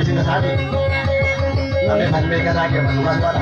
किसी के साथ हमने मन में करा के भगवान द्वारा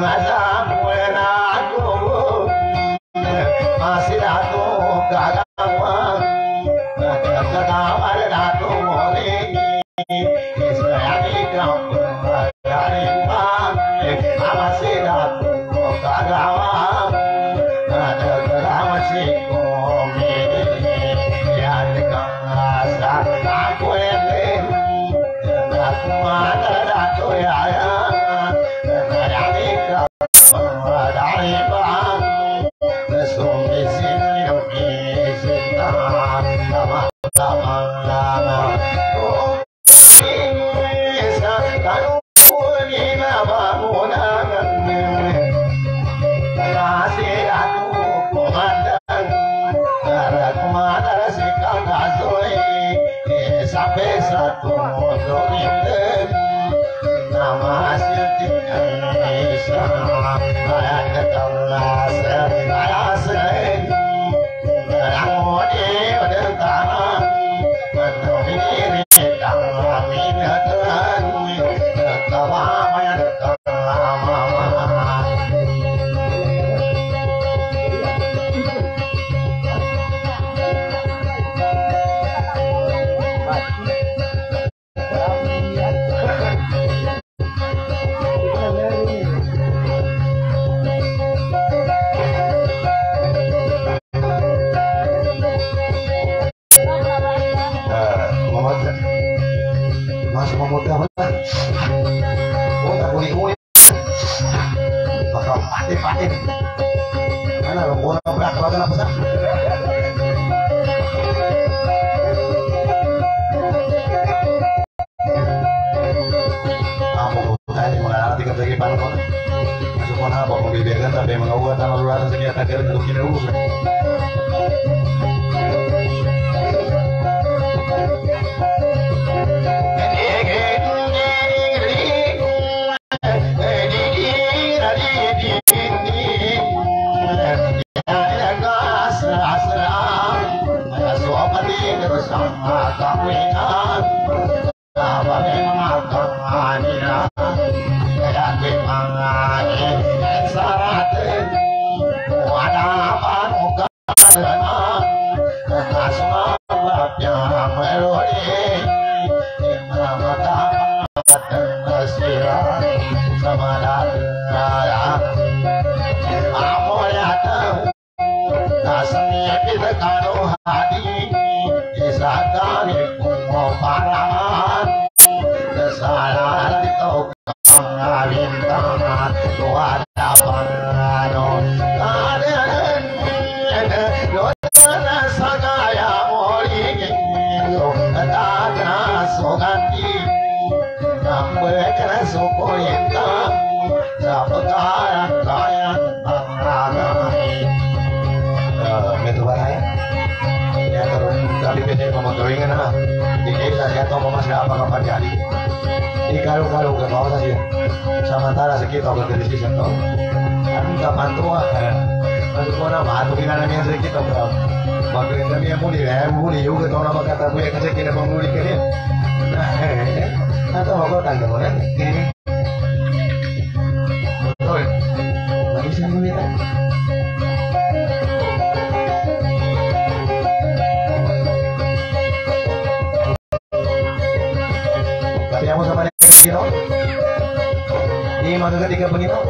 مادام وين عدوك ما سلعتوك على apa-apa jadi digaruk-garuk ke bawah saja ya? samantara sedikit obat dari sisi tuh kami kapan tua Lalu kau nak batu kita nama yang sedikit berapa? Makin ya, nama yang muli, eh juga tu nama berkata aku yang kecil kita muli ke dia. Nah, atau apa kan tu orang? Betul. Lagi saya muli? Kan? Bagaimana?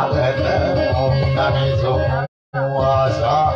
I'm a man of God,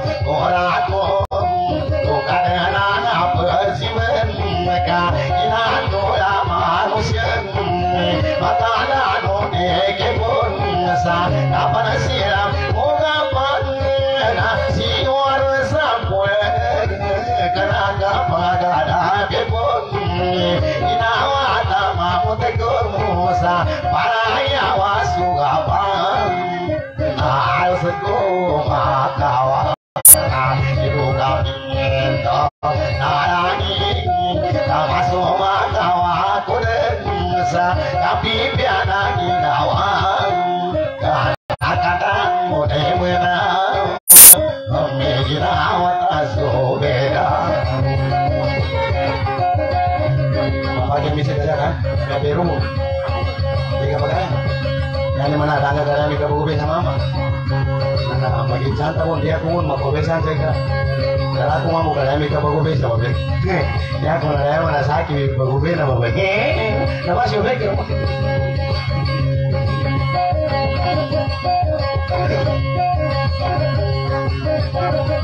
beda. Makanya bisa jalan kan nggak berumu tiga pakai yani mana? Tangga darah ni kabu kubesa mama nah bagi canta dia kumun mau kubesa ceka darah aku mau darah ni kabu kubesa babe ya aku darah sakit kabu kubesa babe nama Thank you.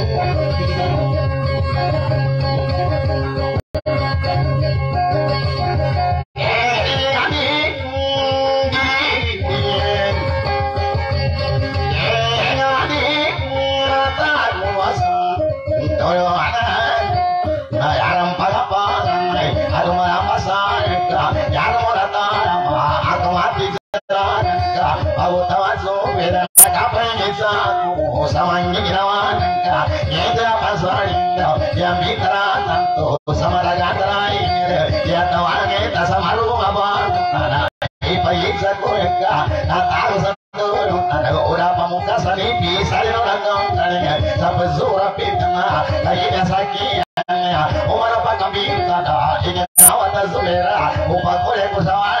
sawangi rawananka yedra paswarinda yamitra nanto samaragatarai yadawage tasamaru mabana ipayitsa koyaka atarusa muka salipi salino lagam tanya sampai zura pitna lagi nasaki umar apa kambing tada ingin awat zubera upakore kusawan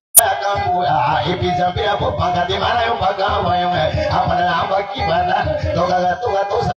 ipi sampai apa? Pangkat di mana? Yang apa yang apa nama kibana tuh kagak tuh.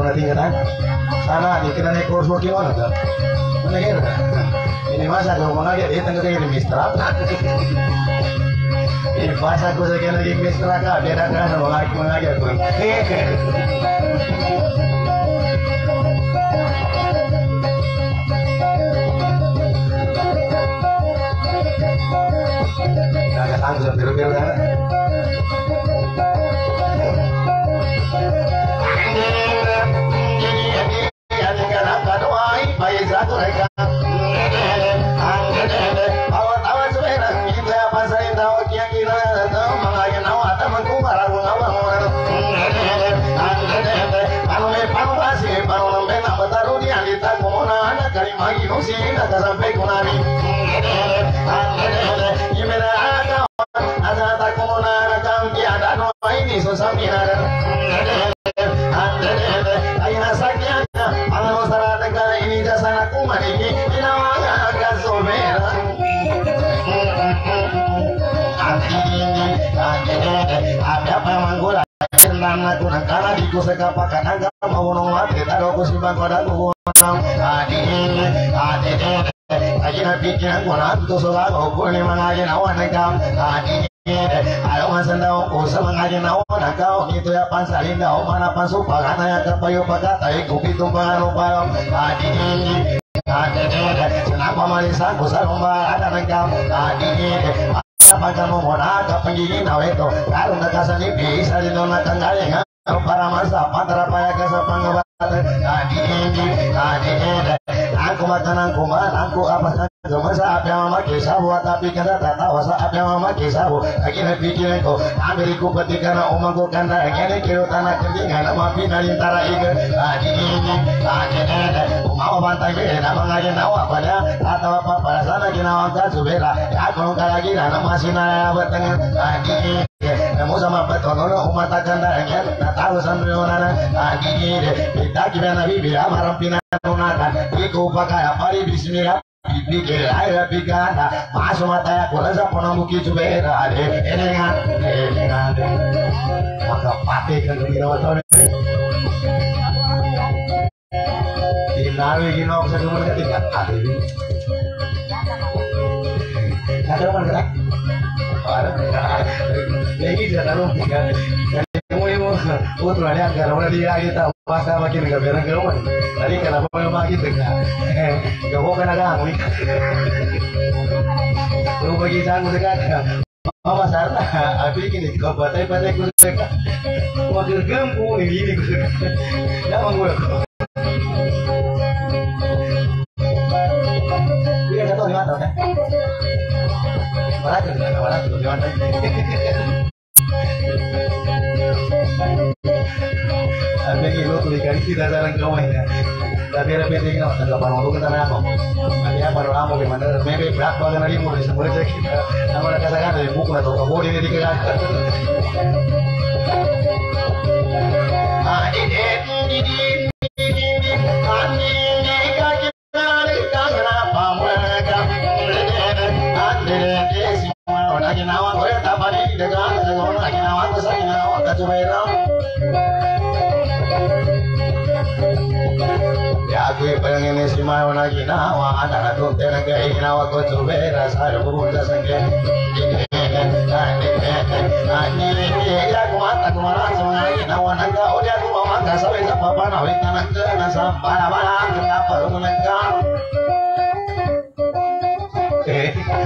una tingana ah. sana di kita naik kursi dua mana kira ini masa kau mau lagi dia tengah kayak ini pas aku sekian lagi mistrak dia ada kan mau lagi mau lagi aku Agak tanggung, tiru-tiru? Magi no si na kasampe kunani. Senang na kunang kana di ko sa kapakanan ka mawunong mati Taro ko si bangko da kukunang Adi Adi Adi na pikiran ko na Ito sa lago ko ni mga ginawa na kam Adi Ayaw nga sa daw ko sa mga ginawa na kao Ito ya pansalin daw Manapan supagan na kapayo pagkatay Kupitong pangano pa Adi Kenapa manisan ko sa lumba Ada ng kam Adi Pagka mo muna kapangigin na ito Karong nakasanipi Sa lino na Aku makanan kuman Aku apa Cuma sa apya mama kisabu Tapi kada tatawa sa apya mama kisabu Akhirnya pikiran ko Amiriku petika na umangku kanda Ngene kiro tanah ketinggalan Nama pinalintara ike Adi Adi Umama bantai beda Nama ngaji nawa pada Atau apa pada sana ginawa ka subera Aku nungkala gila Nama sinaya bertengah. Adi Namo sama petono umat akan darahnya tak tahu sampai mana adi kita kibana bibi amaram pinanunatan iku pakai apa di bismillah Bibi air bigana masuk mata ya kula sa ponamuki jubera ade enengan enengan maka pati kan ginawa to Dinawi ginawa sa dumon ketiga Ada mana tak? Lagi jangan lupa Kamu agar orang dia kita masa makin kamu. Tadi kenapa mau makin tengah? Gak mau kan ada angin. Lu bagi dekat. Mama sarta, kau batai batai gue dekat. Wakil gempu tuh? Mana tuh? Gimana? Ada orang kau. Tapi kita kita kita. Ya nawa ko ya oh ke nasa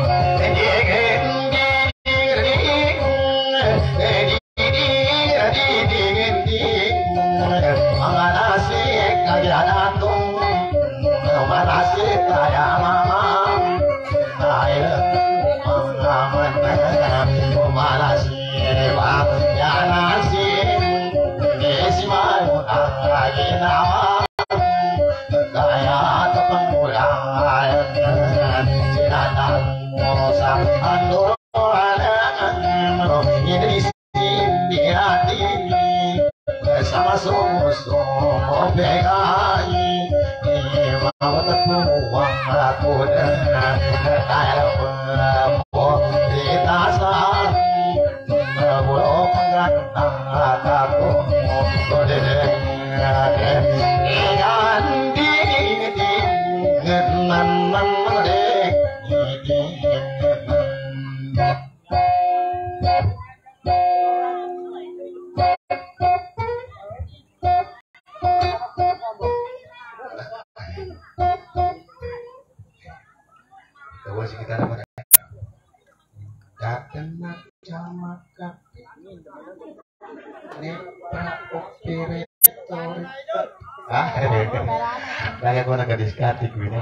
lagi ko nagadiskatik ko ini.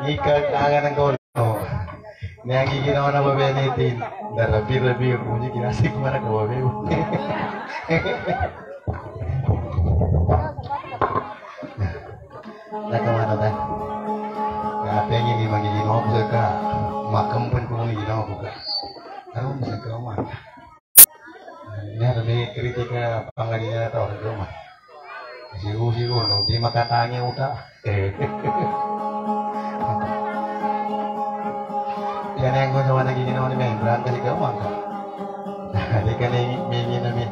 Ika kangen ng kono. Ini ang ginawa na mabenitin. Darabi-rabi yung bunyi kinasik mana ko babe. Makatanya uta. Yan ang naman naging ginawa ni Membran kasi kauma ka. Di ka na mingi na mi.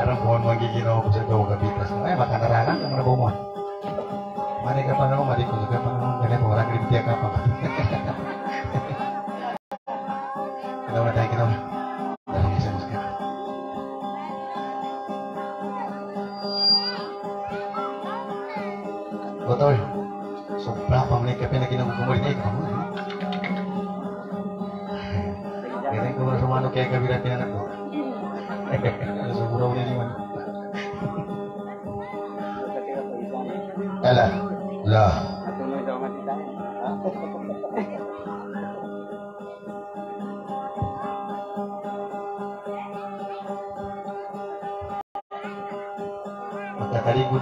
Arang buwan magiginawa ko sa gawa kapitas. Ay, makanarangan ang nabuman.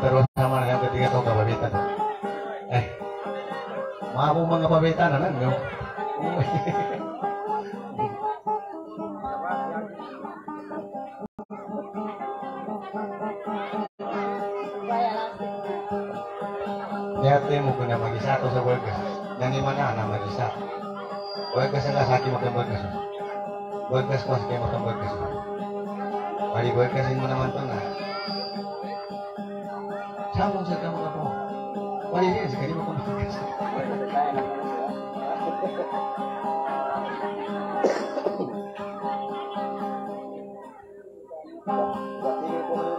Terus sama dengan ketika kau kababitan. Eh, mau mga kababitan na lang, no? Dati mo ko na mag-isa to sa workers. Nang imana na mag-isa. Workers ang asaki mo kang workers. Ko sa mo kang workers. Pari workersin mo naman to na. Sabong sa kamu ako. Pari rin, sa kanimo kang workers. Hello.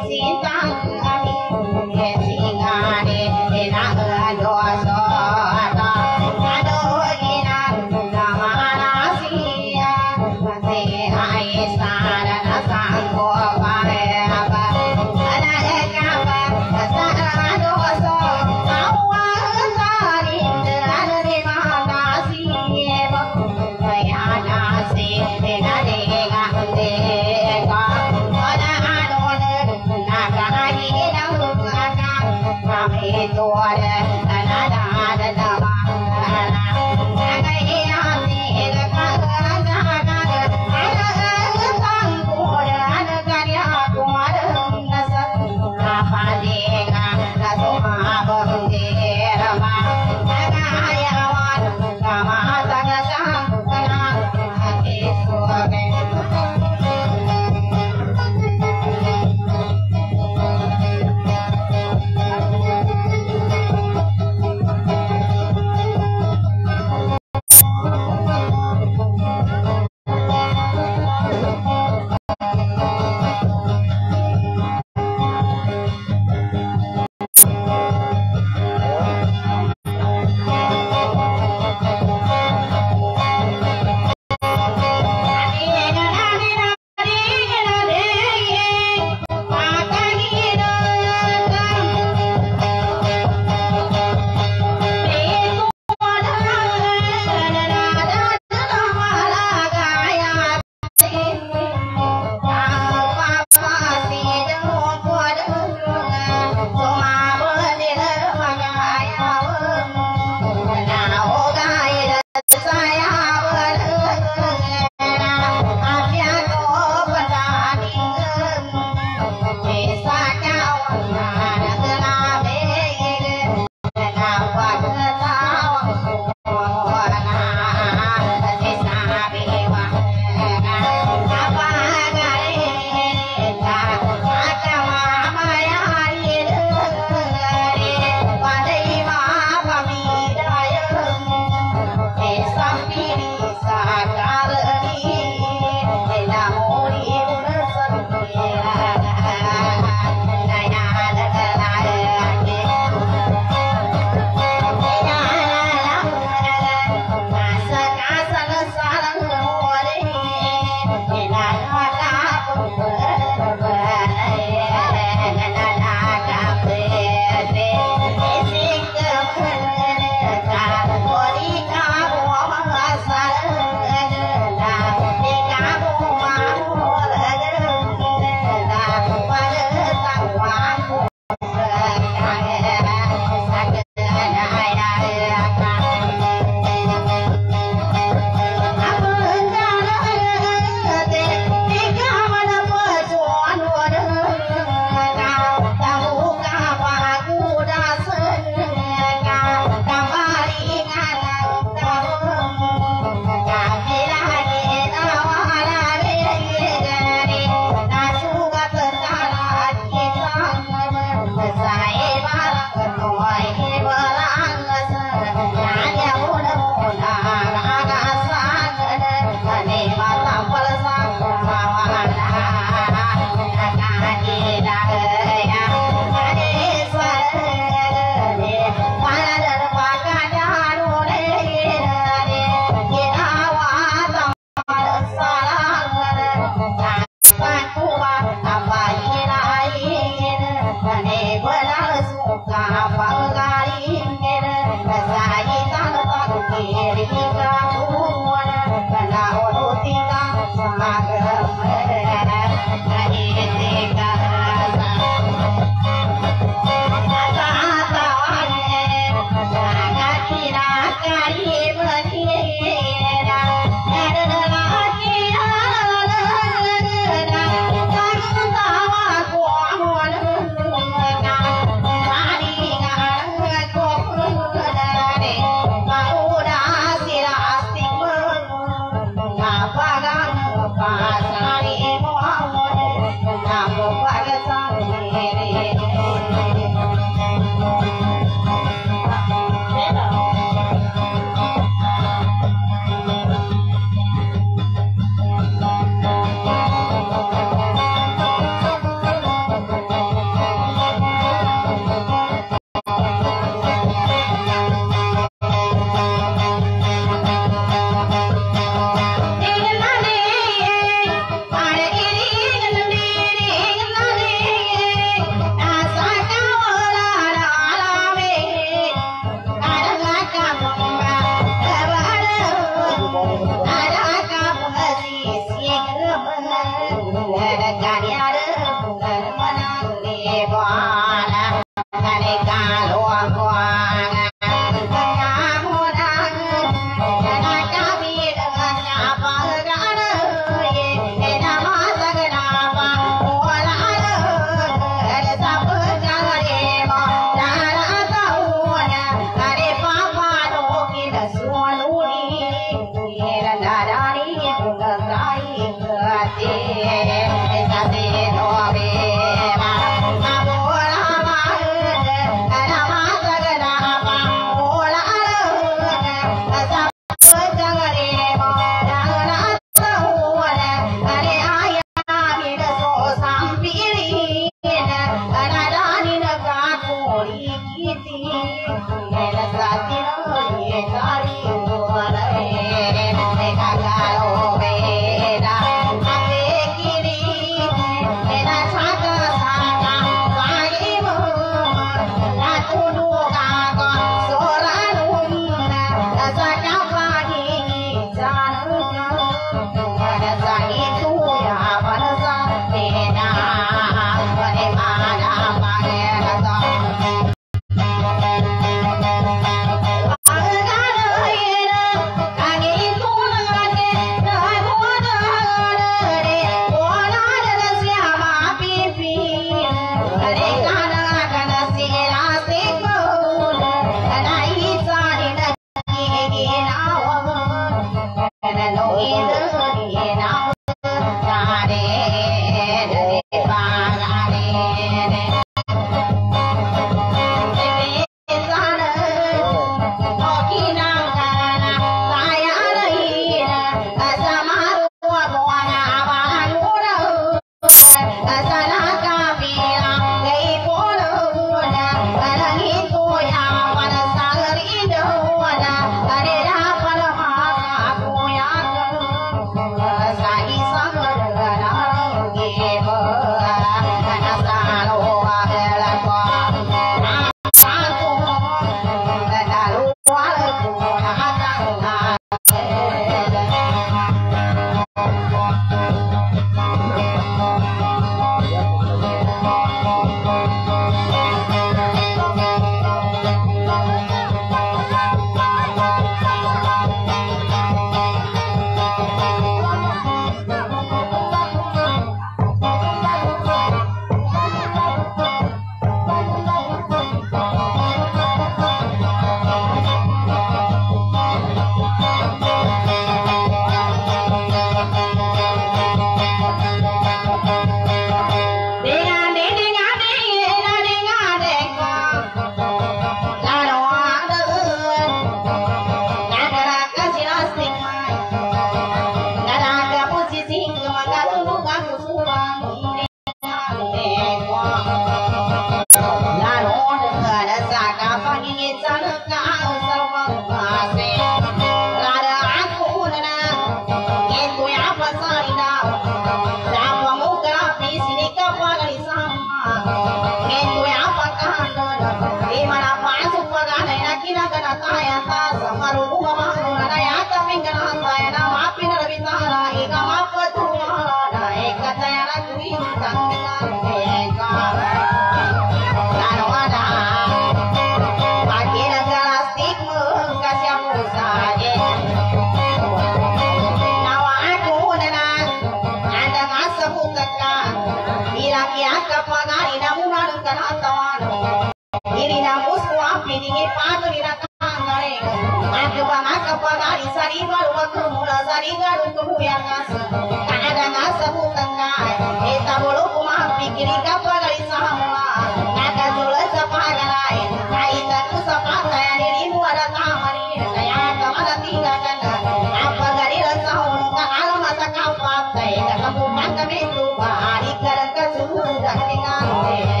Amen.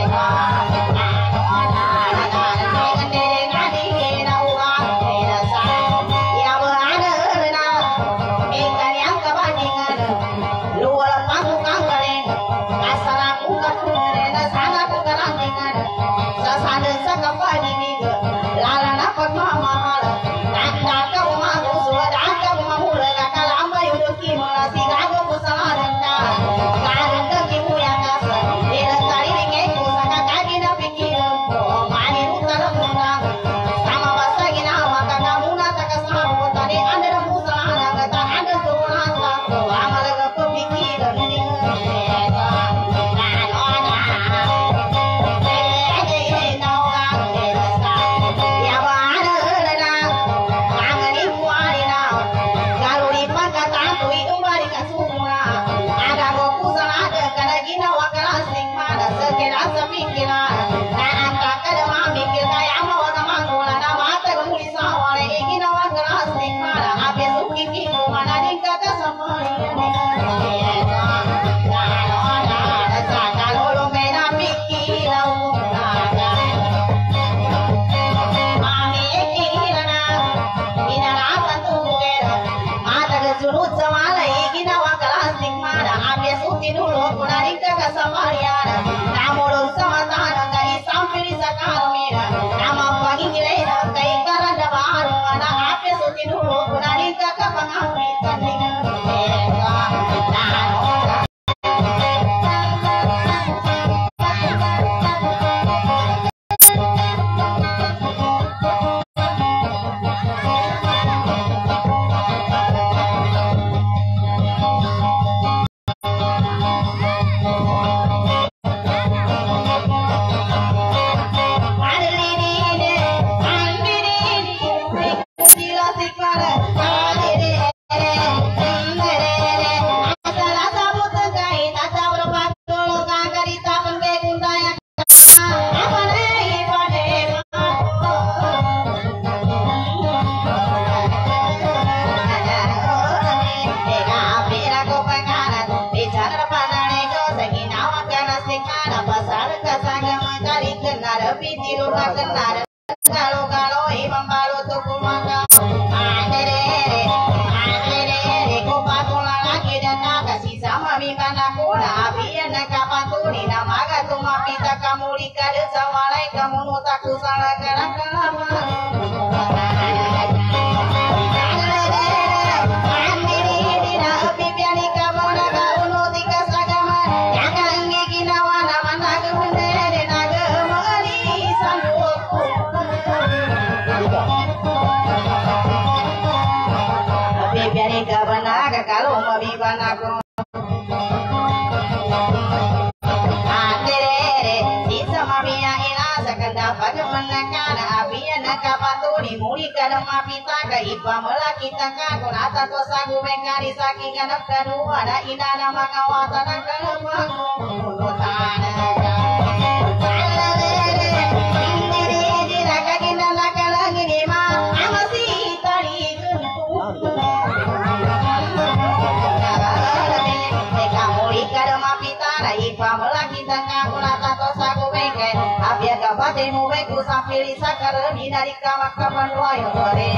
Mana mapi yang kata, ma betara maka, sore